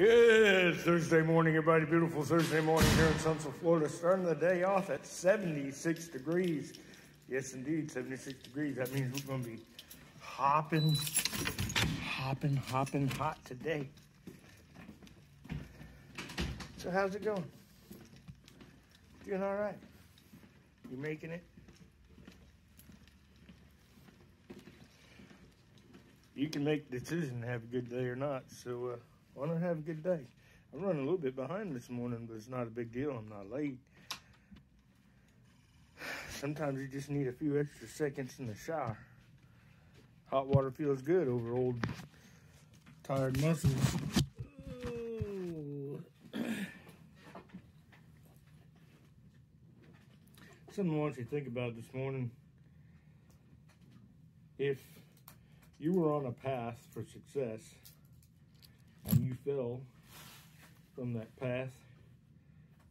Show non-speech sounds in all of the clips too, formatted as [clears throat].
Good Thursday morning, everybody. Beautiful Thursday morning here in Central Florida. Starting the day off at 76 degrees. Yes, indeed, 76 degrees. That means we're going to be hopping, hopping, hopping hot today. So, how's it going? Doing all right? You making it? You can make the decision to have a good day or not. So, uh, why not have a good day? I'm running a little bit behind this morning, but it's not a big deal. I'm not late. Sometimes you just need a few extra seconds in the shower. Hot water feels good over old tired muscles. [clears throat] Something I want you to think about this morning. If you were on a path for success, and you fell from that path,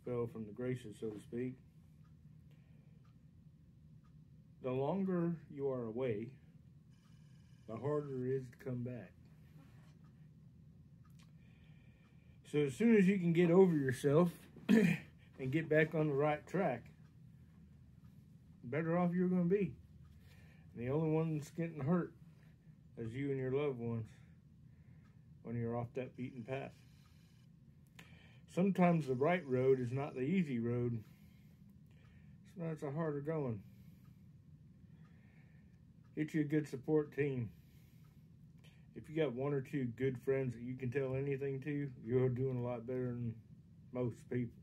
fell from the graces, so to speak, the longer you are away, the harder it is to come back. So as soon as you can get over yourself [clears throat] and get back on the right track, better off you're going to be. And the only one that's getting hurt is you and your loved ones when you're off that beaten path. Sometimes the right road is not the easy road. Sometimes it's a harder going. Get you a good support team. If you got one or two good friends that you can tell anything to, you're doing a lot better than most people.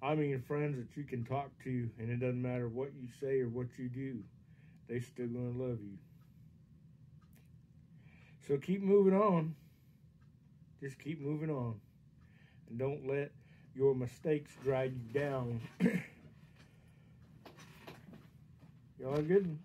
I mean friends that you can talk to and it doesn't matter what you say or what you do, they still gonna love you. So keep moving on. Just keep moving on. And don't let your mistakes drag you down. [coughs] Y'all good?